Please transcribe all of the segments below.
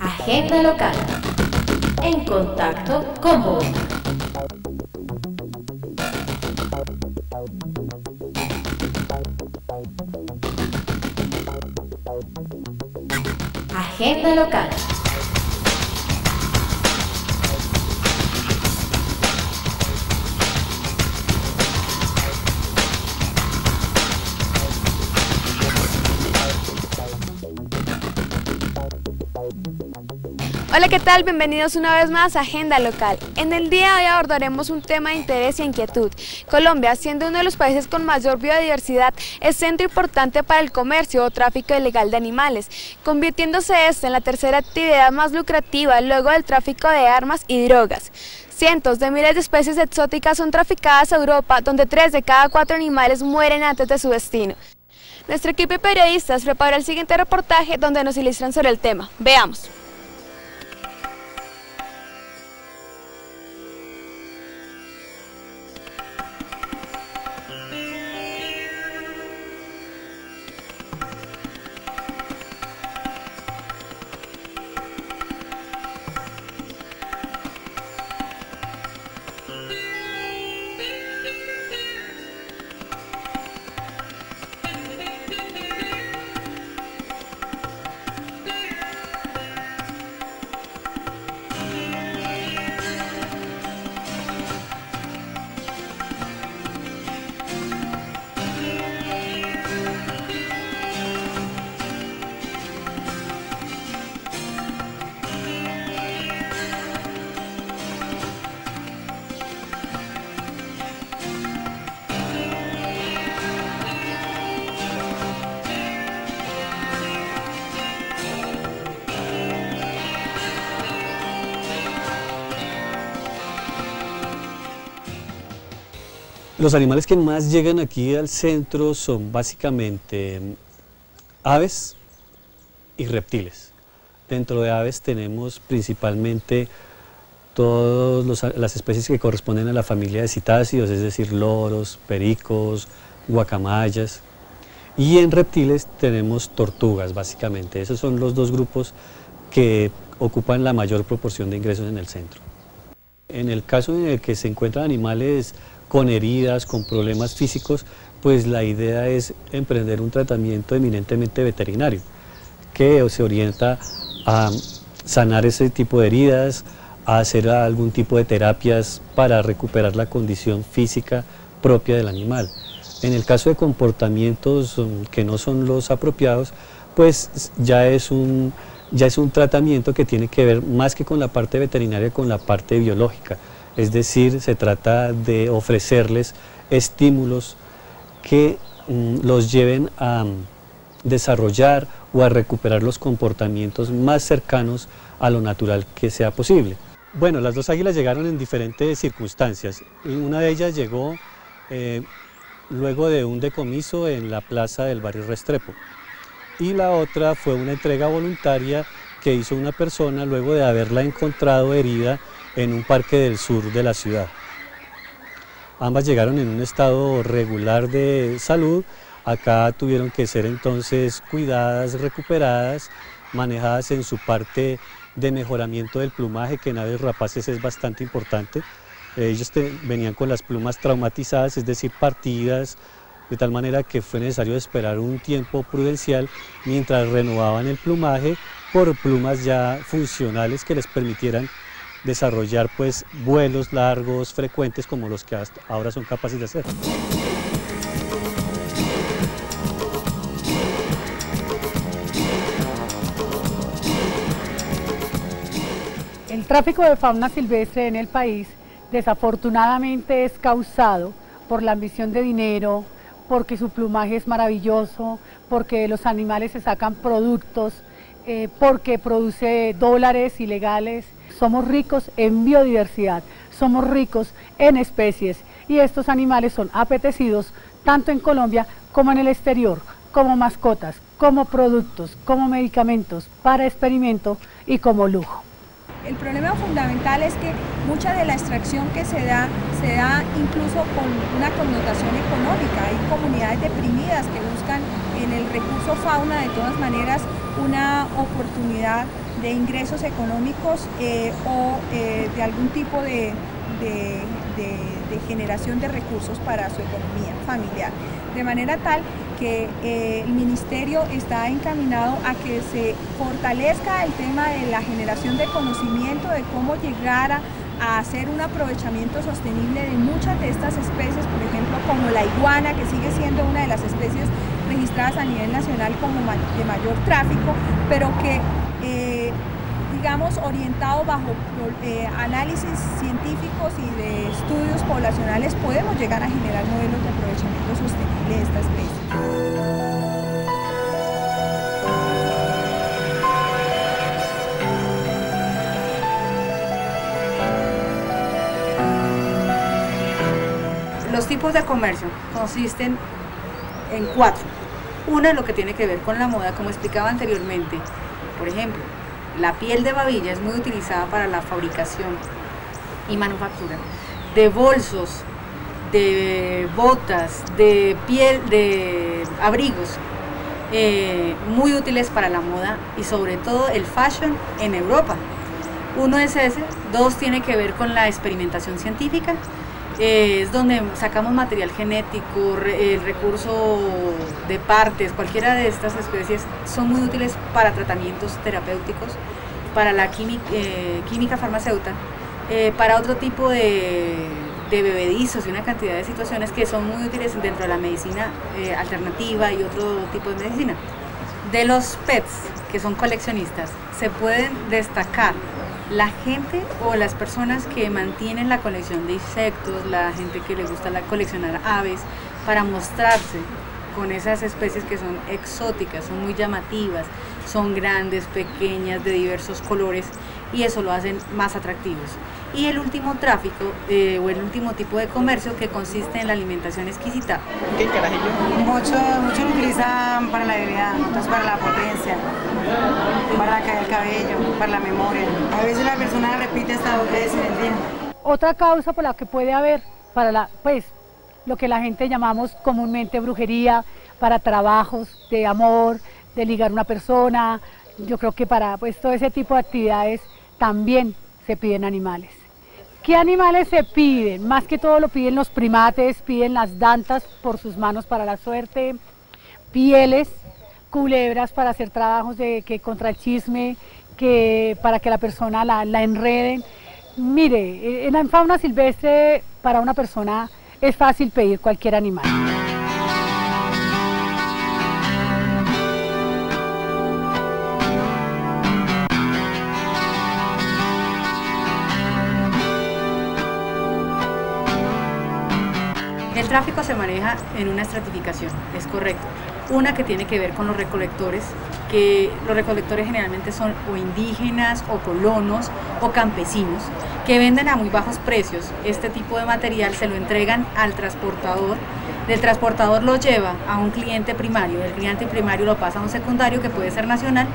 Agenda local. En contacto con Bogotá. Agenda local. Hola, ¿qué tal? Bienvenidos una vez más a Agenda Local. En el día de hoy abordaremos un tema de interés y inquietud. Colombia, siendo uno de los países con mayor biodiversidad, es centro importante para el comercio o tráfico ilegal de animales, convirtiéndose este en la tercera actividad más lucrativa luego del tráfico de armas y drogas. Cientos de miles de especies exóticas son traficadas a Europa, donde tres de cada cuatro animales mueren antes de su destino. Nuestro equipo de periodistas preparó el siguiente reportaje donde nos ilustran sobre el tema. Veamos. Los animales que más llegan aquí al centro son básicamente mm, aves y reptiles. Dentro de aves tenemos principalmente todas las especies que corresponden a la familia de citácidos, es decir, loros, pericos, guacamayas. Y en reptiles tenemos tortugas, básicamente. Esos son los dos grupos que ocupan la mayor proporción de ingresos en el centro. En el caso en el que se encuentran animales con heridas, con problemas físicos, pues la idea es emprender un tratamiento eminentemente veterinario, que se orienta a sanar ese tipo de heridas, a hacer algún tipo de terapias para recuperar la condición física propia del animal. En el caso de comportamientos um, que no son los apropiados, pues ya es un, ya es un tratamiento que tiene que ver más que con la parte veterinaria, con la parte biológica. Es decir, se trata de ofrecerles estímulos que mm, los lleven a mm, desarrollar o a recuperar los comportamientos más cercanos a lo natural que sea posible. Bueno, las dos águilas llegaron en diferentes circunstancias. Una de ellas llegó eh, luego de un decomiso en la plaza del barrio Restrepo y la otra fue una entrega voluntaria que hizo una persona luego de haberla encontrado herida en un parque del sur de la ciudad. Ambas llegaron en un estado regular de salud, acá tuvieron que ser entonces cuidadas, recuperadas, manejadas en su parte de mejoramiento del plumaje, que en aves rapaces es bastante importante. Ellos venían con las plumas traumatizadas, es decir, partidas, de tal manera que fue necesario esperar un tiempo prudencial mientras renovaban el plumaje por plumas ya funcionales que les permitieran desarrollar pues vuelos largos, frecuentes como los que ahora son capaces de hacer. El tráfico de fauna silvestre en el país desafortunadamente es causado por la ambición de dinero, porque su plumaje es maravilloso, porque los animales se sacan productos, eh, porque produce dólares ilegales somos ricos en biodiversidad, somos ricos en especies y estos animales son apetecidos tanto en Colombia como en el exterior, como mascotas, como productos, como medicamentos para experimento y como lujo. El problema fundamental es que mucha de la extracción que se da, se da incluso con una connotación económica. Hay comunidades deprimidas que buscan en el recurso fauna de todas maneras una oportunidad de ingresos económicos eh, o eh, de algún tipo de, generación de recursos para su economía familiar. De manera tal que eh, el ministerio está encaminado a que se fortalezca el tema de la generación de conocimiento de cómo llegar a, hacer un aprovechamiento sostenible de muchas de estas especies, por ejemplo como la iguana, que sigue siendo una de las especies registradas a nivel nacional como de mayor tráfico, pero que digamos, orientado bajo eh, análisis científicos y de estudios poblacionales, podemos llegar a generar modelos de aprovechamiento sostenible de esta especie. Los tipos de comercio consisten en cuatro. Una es lo que tiene que ver con la moda, como explicaba anteriormente. Por ejemplo, la piel de babilla es muy utilizada para la fabricación y manufactura de bolsos, de botas, de piel, de abrigos, eh, muy útiles para la moda y sobre todo el fashion en Europa. Uno es ese, dos tiene que ver con la experimentación científica es donde sacamos material genético, el recurso de partes, cualquiera de estas especies son muy útiles para tratamientos terapéuticos, para la química, eh, química farmacéutica, eh, para otro tipo de, bebedizos y una cantidad de situaciones que son muy útiles dentro de la medicina eh, alternativa y otro tipo de medicina. De los pets, que son coleccionistas, se pueden destacar la gente o las personas que mantienen la colección de insectos, la gente que le gusta la, coleccionar aves, para mostrarse con esas especies que son exóticas, son muy llamativas, son grandes, pequeñas, de diversos colores y eso lo hacen más atractivos. Y el último tráfico eh, o el último tipo de comercio que consiste en la alimentación exquisita. ¿Qué carajillo? Mucho, mucho lo utilizan para la debilidad, otros para la potencia, para la caída del cabello, para la memoria. A veces la persona repite hasta dos veces en el día. Otra causa por la que puede haber, para la, pues, lo que la gente llamamos comúnmente brujería, para trabajos de amor, de ligar una persona, yo creo que para pues, todo ese tipo de actividades también se piden animales. ¿Qué animales se piden? Más que todo lo piden los primates, piden las dantas por sus manos para la suerte, pieles, culebras para hacer trabajos de, que contra el chisme, que para que la persona la, la enreden. Mire, en la fauna silvestre para una persona es fácil pedir cualquier animal. Tráfico se maneja en una estratificación, es correcto. Una que tiene que ver con los recolectores, que los recolectores generalmente son o indígenas o colonos o campesinos que venden a muy bajos precios este tipo de material, se lo entregan al transportador, el transportador lo lleva a un cliente primario, el cliente primario lo pasa a un secundario que puede ser nacional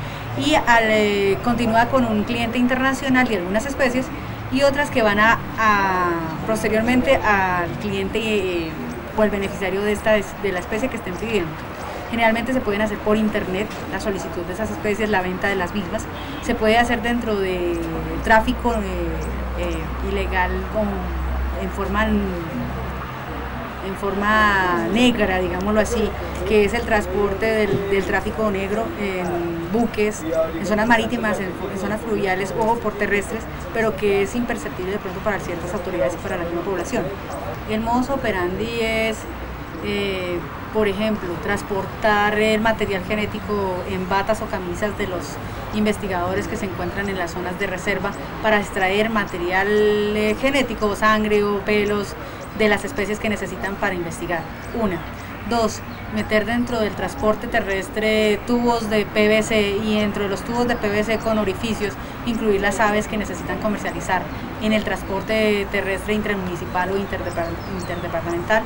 y eh, continúa con un cliente internacional y algunas especies y otras que van a, posteriormente al cliente eh, o el beneficiario de, esta, de la especie que estén pidiendo. Generalmente se pueden hacer por internet la solicitud de esas especies, la venta de las mismas. Se puede hacer dentro de tráfico eh, eh, ilegal con, en forma en forma negra, digámoslo así, que es el transporte del, tráfico negro en buques, en zonas marítimas, en, zonas fluviales o por terrestres, pero que es imperceptible de pronto para ciertas autoridades y para la misma población. El modus operandi es, eh, por ejemplo, transportar el material genético en batas o camisas de los investigadores que se encuentran en las zonas de reserva para extraer material eh, genético, sangre o pelos de las especies que necesitan para investigar. Una. Dos, meter dentro del transporte terrestre tubos de PVC y dentro de los tubos de PVC con orificios incluir las aves que necesitan comercializar en el transporte terrestre intermunicipal o interdepartamental.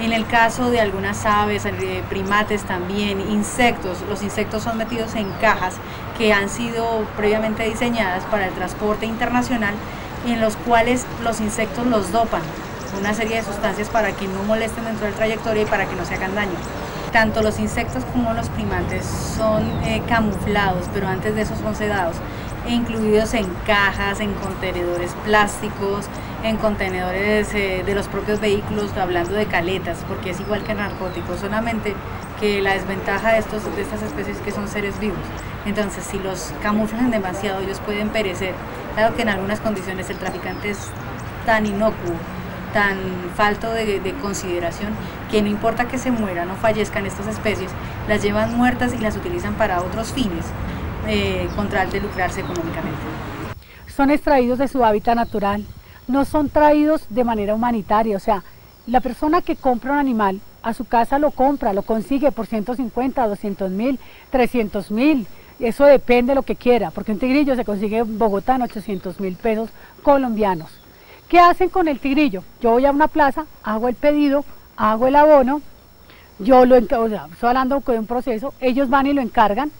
En el caso de algunas aves, eh, primates también, insectos, los insectos son metidos en cajas que han sido previamente diseñadas para el transporte internacional en los cuales los insectos los dopan una serie de sustancias para que no molesten dentro del trayectoria y para que no se hagan daño. Tanto los insectos como los primates son eh, camuflados, pero antes de eso son sedados, e incluidos en cajas, en contenedores plásticos, en contenedores eh, de los propios vehículos, hablando de caletas, porque es igual que narcóticos, solamente que la desventaja de, estos, de estas especies es que son seres vivos. Entonces, si los camuflan demasiado, ellos pueden perecer, dado que en algunas condiciones el traficante es tan inocuo tan falto de, consideración que no importa que se mueran o fallezcan estas especies, las llevan muertas y las utilizan para otros fines eh, con tal de lucrarse económicamente. Son extraídos de su hábitat natural, no son traídos de manera humanitaria, o sea, la persona que compra un animal a su casa lo compra, lo consigue por 150, 200 mil, 300 mil, eso depende de lo que quiera, porque un tigrillo se consigue en Bogotá en 800 mil pesos colombianos. ¿Qué hacen con el tigrillo? Yo voy a una plaza, hago el pedido, hago el abono, yo lo o sea, estoy hablando de un proceso, ellos van y lo encargan.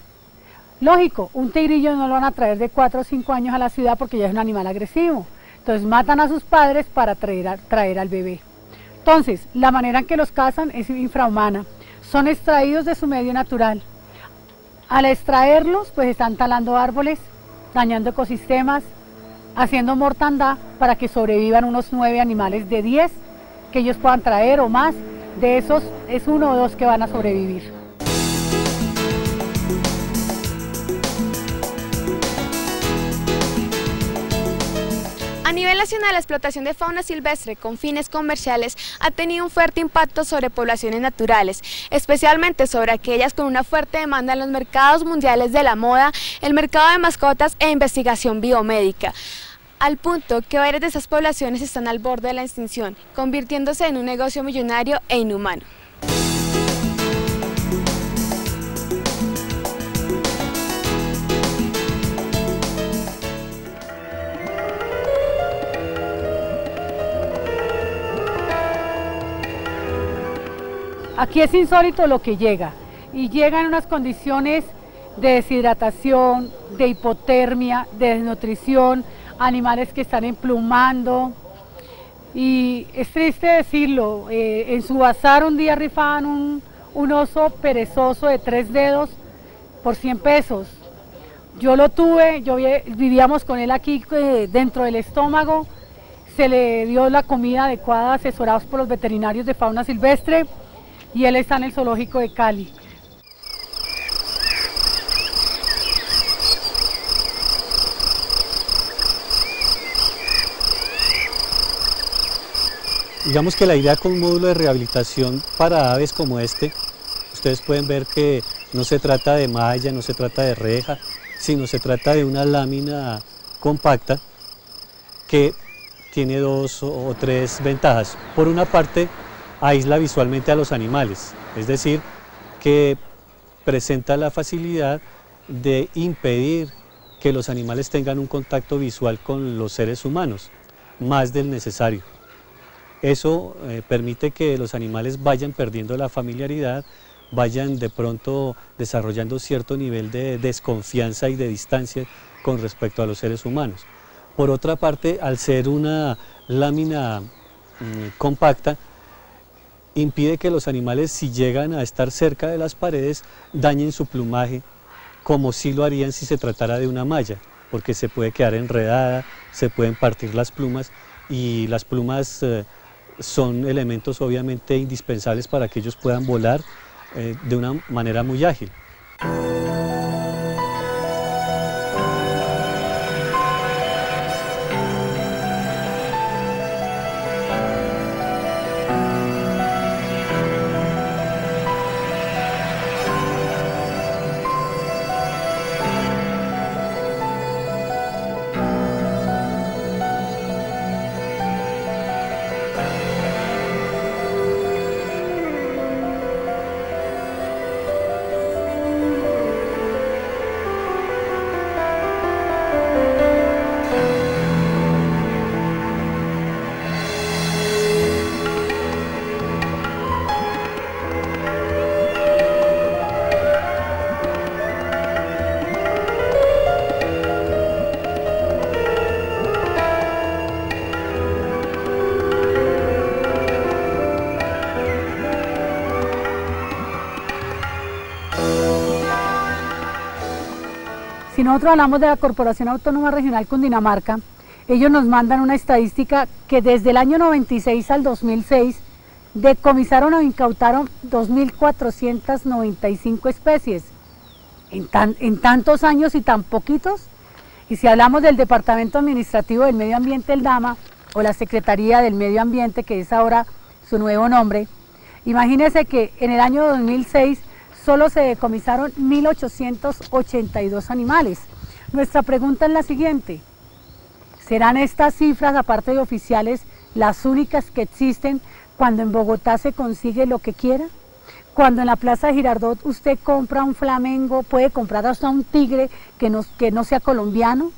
Lógico, un tigrillo no lo van a traer de 4 o 5 años a la ciudad porque ya es un animal agresivo. Entonces matan a sus padres para traer, traer al bebé. Entonces, la manera en que los cazan es infrahumana. Son extraídos de su medio natural. Al extraerlos, pues están talando árboles, dañando ecosistemas, haciendo mortandad para que sobrevivan unos nueve animales de 10 que ellos puedan traer o más. De esos es uno o dos que van a sobrevivir. Nivel nacional, la explotación de fauna silvestre con fines comerciales ha tenido un fuerte impacto sobre poblaciones naturales, especialmente sobre aquellas con una fuerte demanda en los mercados mundiales de la moda, el mercado de mascotas e investigación biomédica al punto que varias de esas poblaciones están al borde de la extinción, convirtiéndose en un negocio millonario e inhumano. Aquí es insólito lo que llega y llega en unas condiciones de deshidratación, de hipotermia, de desnutrición, animales que están emplumando. Y es triste decirlo, eh, en su bazar un día rifaban un, oso perezoso de tres dedos por 100 pesos. Yo lo tuve, yo vivíamos con él aquí eh, dentro del estómago, se le dio la comida adecuada asesorados por los veterinarios de fauna silvestre y él está en el zoológico de Cali. Digamos que la idea con un módulo de rehabilitación para aves como este, ustedes pueden ver que no se trata de malla, no se trata de reja, sino se trata de una lámina compacta que tiene dos o tres ventajas. Por una parte, aísla visualmente a los animales, es decir, que presenta la facilidad de impedir que los animales tengan un contacto visual con los seres humanos, más del necesario. Eso eh, permite que los animales vayan perdiendo la familiaridad, vayan de pronto desarrollando cierto nivel de desconfianza y de distancia con respecto a los seres humanos. Por otra parte, al ser una lámina mm, compacta, impide que los animales, si llegan a estar cerca de las paredes, dañen su plumaje, como si lo harían si se tratara de una malla, porque se puede quedar enredada, se pueden partir las plumas y las plumas eh, son elementos obviamente indispensables para que ellos puedan volar eh, de una manera muy ágil. Si nosotros hablamos de la Corporación Autónoma Regional Cundinamarca, ellos nos mandan una estadística que desde el año 96 al 2006 decomisaron o incautaron 2.495 especies. En, tantos años y tan poquitos, y si hablamos del Departamento Administrativo del Medio Ambiente, el DAMA, o la Secretaría del Medio Ambiente, que es ahora su nuevo nombre, imagínense que en el año 2006 solo se decomisaron 1.882 animales. Nuestra pregunta es la siguiente, ¿serán estas cifras, aparte de oficiales, las únicas que existen cuando en Bogotá se consigue lo que quiera? Cuando en la Plaza de Girardot usted compra un flamengo, puede comprar hasta un tigre que no, que no sea colombiano.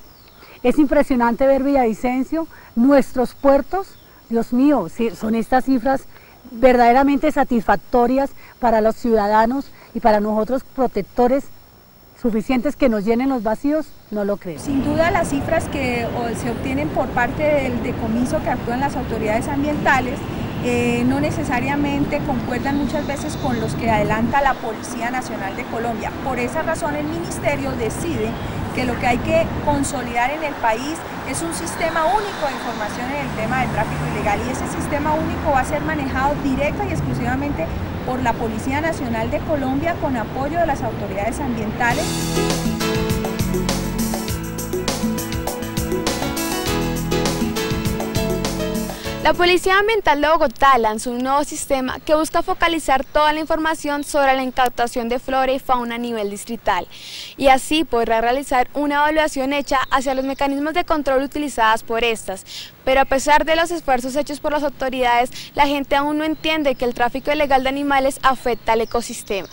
Es impresionante ver Villavicencio, nuestros puertos, Dios mío, son estas cifras verdaderamente satisfactorias para los ciudadanos y para nosotros protectores suficientes que nos llenen los vacíos, no lo creo. Sin duda las cifras que se obtienen por parte del decomiso que actúan las autoridades ambientales eh, no necesariamente concuerdan muchas veces con los que adelanta la Policía Nacional de Colombia. Por esa razón el Ministerio decide que lo que hay que consolidar en el país es un sistema único de información en el tema del tráfico ilegal y ese sistema único va a ser manejado directa y exclusivamente por la Policía Nacional de Colombia con apoyo de las autoridades ambientales. La Policía Ambiental de Bogotá lanzó un nuevo sistema que busca focalizar toda la información sobre la incautación de flora y fauna a nivel distrital y así podrá realizar una evaluación hecha hacia los mecanismos de control utilizadas por estas. Pero a pesar de los esfuerzos hechos por las autoridades, la gente aún no entiende que el tráfico ilegal de animales afecta al ecosistema.